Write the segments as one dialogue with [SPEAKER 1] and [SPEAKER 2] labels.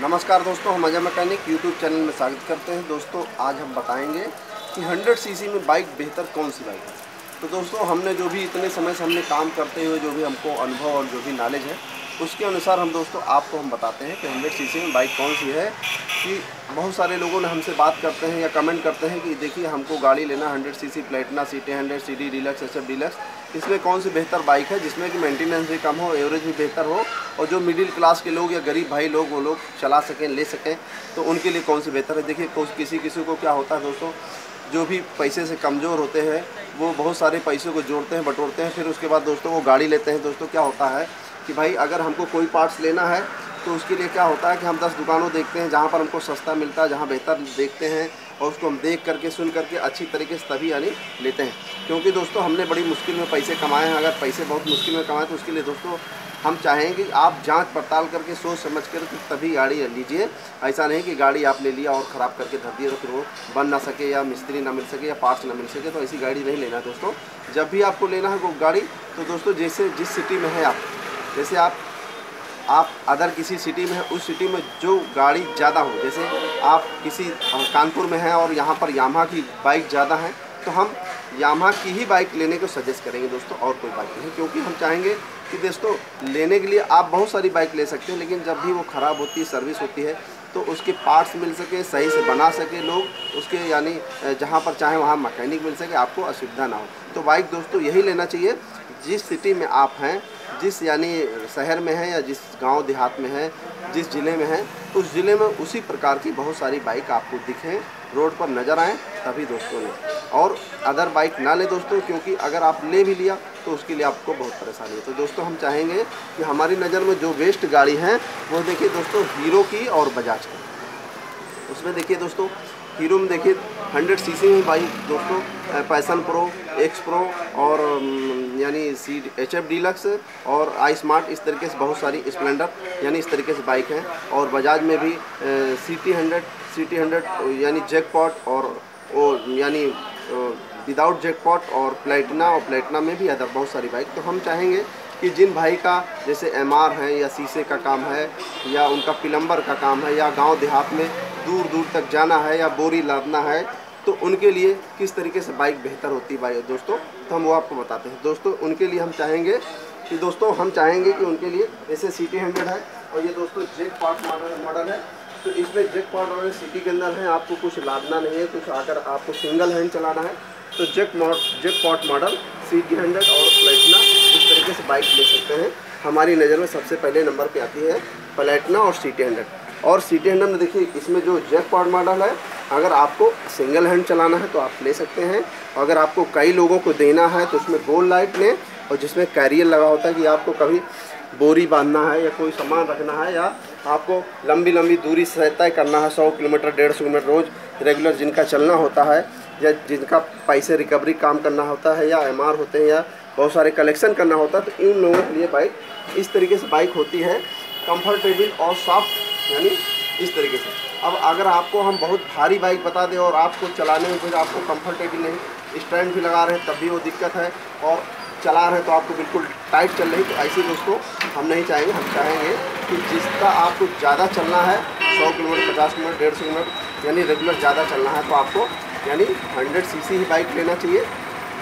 [SPEAKER 1] नमस्कार दोस्तों, हम अजय मैकेनिक यूट्यूब चैनल में स्वागत करते हैं। दोस्तों, आज हम बताएँगे कि 100 सीसी में बाइक बेहतर कौन सी बाइक है। तो दोस्तों, हमने जो भी इतने समय से हमने काम करते हुए जो भी हमको अनुभव और जो भी नॉलेज है उसके अनुसार हम दोस्तों आपको हम बताते हैं कि हंड्रेड सी में बाइक कौन सी है, कि बहुत सारे लोगों ने हमसे बात करते हैं या कमेंट करते हैं कि देखिए हमको गाड़ी लेना hundred C C Platina C T hundred C D deluxe S F deluxe इसमें कौन सी बेहतर बाइक है जिसमें कि मेंटेनेंस भी कम हो एवरेज भी बेहतर हो और जो मिडिल क्लास के लोग या गरीब भाई लोग वो लोग चला सकें, ले सकें तो उनके लिए कौन सी बेहतर है? देखिए किसी किसी को क्या होता है दोस्तों, जो भी पैसे से कमज़ोर होते हैं, वो बहुत सारे पैसों को जोड़ते हैं, बटोरते हैं, फिर उसके बाद दोस्तों वो गाड़ी लेते हैं। दोस्तों, क्या होता है कि भाई अगर हमको कोई पार्ट्स लेना है तो उसके लिए क्या होता है कि हम दस दुकानों देखते हैं जहाँ पर हमको सस्ता मिलता है, जहाँ बेहतर देखते हैं और उसको हम देख करके, सुन करके अच्छी तरीके से तभी यानी लेते हैं। क्योंकि दोस्तों, हमने बड़ी मुश्किल में पैसे कमाए हैं। अगर पैसे बहुत मुश्किल में कमाए तो उसके लिए दोस्तों, हम चाहेंगे कि आप जाँच पड़ताल करके, सोच समझ कर तभी गाड़ी लीजिए। ऐसा नहीं कि गाड़ी आप ले लिया और ख़राब करके धर दिए तो फिर वो बन ना सके या मिस्त्री ना मिल सके या पार्ट्स ना मिल सके तो ऐसी गाड़ी नहीं लेना दोस्तों। जब भी आपको लेना है वो गाड़ी तो दोस्तों, जैसे जिस सिटी में है आप जैसे आप आप अदर किसी सिटी में उस सिटी में जो गाड़ी ज़्यादा हो, जैसे आप किसी कानपुर में हैं और यहाँ पर यामा की बाइक ज़्यादा है तो हम यामा की ही बाइक लेने को सजेस्ट करेंगे दोस्तों, और कोई बाइक नहीं, क्योंकि हम चाहेंगे कि दोस्तों, लेने के लिए आप बहुत सारी बाइक ले सकते हैं, लेकिन जब भी वो ख़राब होती है सर्विस होती है तो उसके पार्ट्स मिल सके, सही से बना सके लोग, उसके यानी जहाँ पर चाहे वहाँ मकैनिक मिल सके, आपको असुविधा ना हो। तो बाइक दोस्तों यही लेना चाहिए, जिस सिटी में आप हैं जिस यानी शहर में है या जिस गाँव देहात में है, जिस ज़िले में है, उस ज़िले में उसी प्रकार की बहुत सारी बाइक आपको दिखें, रोड पर नज़र आएँ, तभी दोस्तों ने और अदर बाइक ना ले दोस्तों, क्योंकि अगर आप ले भी लिया तो उसके लिए आपको बहुत परेशानी है। तो दोस्तों, हम चाहेंगे कि हमारी नज़र में जो बेस्ट गाड़ी है, वो देखिए दोस्तों, हीरो की और बजाज की। उसमें देखिए दोस्तों, हीरो में देखिए हंड्रेड सी में बाइक दोस्तों पैसन प्रो एक्स प्रो और यानी सी एच एफ़ डीलक्स और आई स्मार्ट इस तरीके से बहुत सारी स्प्लेंडर यानी इस तरीके से बाइक हैं। और बजाज में भी C T hundred C T hundred यानी जैकपॉट और वो यानी विदाउट जैकपॉट और प्लेटिना और प्लेटिना में भी अदर बहुत सारी बाइक तो हम चाहेंगे कि जिन भाई का, जैसे एमआर है या शीशे का काम है, या उनका पिलम्बर का काम है, या गाँव देहात में दूर दूर तक जाना है, या बोरी लादना है तो उनके लिए किस तरीके से बाइक बेहतर होती है दोस्तों तो हम वो आपको बताते हैं। दोस्तों, उनके लिए हम चाहेंगे कि दोस्तों, हम चाहेंगे कि उनके लिए जैसे सी टी हंड्रेड है। और ये दोस्तों जेक पार्ट मॉडल मॉडल है। तो इसमें जेक पार्ट मॉडल सिटी के अंदर है। आपको कुछ लादना नहीं है। कुछ आकर आपको सिंगल हैंड चलाना है। तो jack mod jackpot model C T hundred और प्लेटना इस तरीके से बाइक ले सकते हैं। हमारी नज़र में सबसे पहले नंबर पर आती है प्लेटना और सी टी हंड्रेड और सी टी हंड्रेड में देखिए, इसमें जो जेक पॉट मॉडल है अगर आपको सिंगल हैंड चलाना है तो आप ले सकते हैं। अगर आपको कई लोगों को देना है तो उसमें गोल लाइट लें और जिसमें कैरियर लगा होता है कि आपको कभी बोरी बांधना है या कोई सामान रखना है या आपको लंबी लंबी दूरी से तय करना है सौ किलोमीटर, डेढ़ सौ किलोमीटर रोज़ रेगुलर जिनका चलना होता है या जिनका पैसे रिकवरी काम करना होता है या एमआर होते हैं या बहुत सारे कलेक्शन करना होता है तो इन लोगों के लिए बाइक इस तरीके से बाइक होती है कंफर्टेबल और सॉफ्ट यानी इस तरीके से। अब अगर आपको हम बहुत भारी बाइक बता दें और आपको चलाने में कुछ आपको कंफर्टेबल नहीं स्टैंड भी लगा रहे हैं, तब भी वो दिक्कत है और चला रहे हैं तो आपको बिल्कुल टाइट चल रही तो ऐसे दोस्तों हम नहीं चाहेंगे, हम चाहेंगे कि जिसका आपको ज़्यादा चलना है, सौ किलोमीटर, पचास किलोमीटर, डेढ़ सौ किलोमीटर, यानी रेगुलर ज़्यादा चलना है तो आपको, यानी 100 सीसी ही बाइक लेना चाहिए,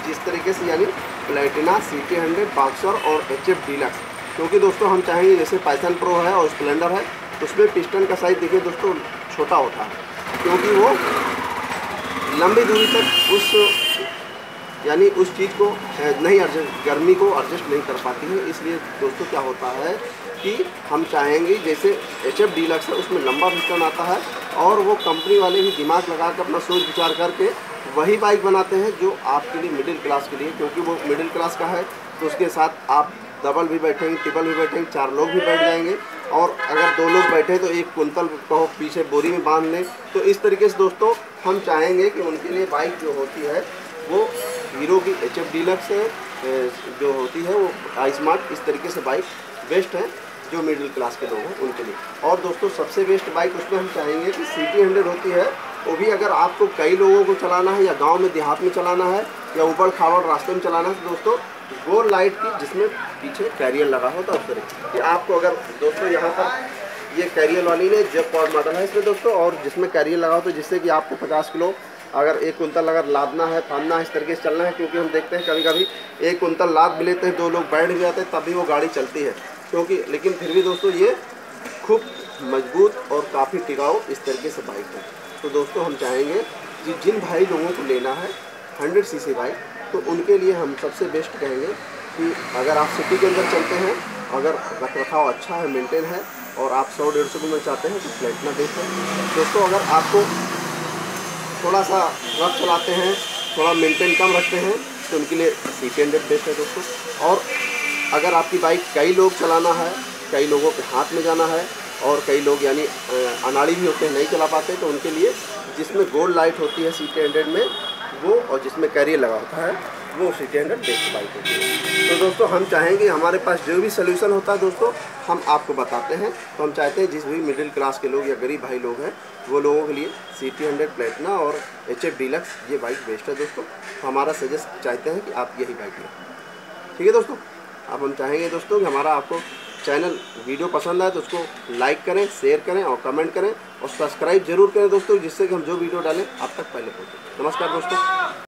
[SPEAKER 1] जिस तरीके से, यानी Platina C T hundred Boxer और एच एफ़ डीलक्स क्योंकि दोस्तों हम चाहेंगे जैसे पैसन प्रो है और स्प्लेंडर है, उसमें पिस्टन का साइज़ देखिए दोस्तों छोटा होता है, क्योंकि वो लंबी दूरी तक उस, यानी उस चीज़ को नहीं एडजस्ट गर्मी को एडजस्ट नहीं कर पाती है। इसलिए दोस्तों क्या होता है कि हम चाहेंगे, जैसे एच एफ़ डीलक्स है, उसमें लंबा पिस्टन आता है और वो कंपनी वाले भी दिमाग लगा कर अपना सोच विचार करके वही बाइक बनाते हैं जो आपके लिए मिडिल क्लास के लिए, क्योंकि वो मिडिल क्लास का है तो उसके साथ आप डबल भी बैठेंगे ट्रिपल भी बैठेंगे, चार लोग भी बैठ जाएँगे। और अगर दो लोग बैठे तो एक कुंतल को पीछे बोरी में बाँध लें। तो इस तरीके से दोस्तों, हम चाहेंगे कि उनके लिए बाइक जो होती है, वो हीरो की एच एफ़ डीलक्स जो होती है, वो आई स्मार्ट इस तरीके से बाइक बेस्ट है, जो मिडिल क्लास के लोग हैं, उनके लिए। और दोस्तों, सबसे बेस्ट बाइक उसमें हम चाहेंगे कि सी टी हंड्रेड होती है, वो भी अगर आपको कई लोगों को चलाना है, या गाँव में देहात में चलाना है, या ऊपर खावड़ रास्ते में चलाना है तो दोस्तों गोल लाइट की जिसमें पीछे कैरियर लगा होता है उस तरह कि आपको अगर दोस्तों यहाँ पर ये कैरियर वाली ने जब पॉड मॉडल है इसमें दोस्तों, और जिसमें कैरियर लगाओ तो जिससे कि आपको पचास किलो अगर एक कुंतल अगर लादना है, फानना है, इस तरीके से चलना है, क्योंकि हम देखते हैं कभी कभी एक कुंतल लाद भी लेते हैं, दो लोग बैठ भी जाते हैं, तभी वो गाड़ी चलती है। क्योंकि, लेकिन फिर भी दोस्तों ये खूब मज़बूत और काफ़ी टिकाऊ इस तरीके से बाइक है। तो दोस्तों हम चाहेंगे कि जिन भाई लोगों को लेना है हंड्रेड सी बाइक तो उनके लिए हम सबसे बेस्ट कहेंगे कि अगर आप सिटी के अंदर चलते हैं, अगर रख रखाव अच्छा है मेंटेन है, और आप सौ, डेढ़ सौ में चाहते हैं तो प्लेटना बेस्ट है दोस्तों, अगर आपको थोड़ा सा रफ चलाते हैं, थोड़ा मेंटेन कम रखते हैं तो उनके लिए सी टी हंड्रेड बेस्ट है दोस्तों। और अगर आपकी बाइक कई लोग चलाना है, कई लोगों के हाथ में जाना है, और कई लोग यानी अनाड़ी भी होते हैं, नहीं चला पाते तो उनके लिए जिसमें गोल्ड लाइट होती है सी टी हंड्रेड में वो और जिसमें कैरियर लगा होता है, वो C T hundred best bike होती है तो दोस्तों, हम चाहेंगे हमारे पास जो भी सोल्यूशन होता है दोस्तों, हम आपको बताते हैं। तो हम चाहते हैं जिस भी मिडिल क्लास के लोग या गरीब भाई लोग हैं, वो लोगों के लिए सी टी हंड्रेड प्लेटना और एच एफ़ डीलक्स ये बाइक बेस्ट है दोस्तों। तो हमारा सजेस्ट चाहते हैं कि आप यही बाइक लें। ठीक है दोस्तों? अब हम चाहेंगे दोस्तों कि हमारा आपको चैनल वीडियो पसंद आए तो उसको लाइक करें, शेयर करें और कमेंट करें और सब्सक्राइब ज़रूर करें दोस्तों, जिससे कि हम जो वीडियो डालें आप तक पहले पहुँचें। नमस्कार दोस्तों।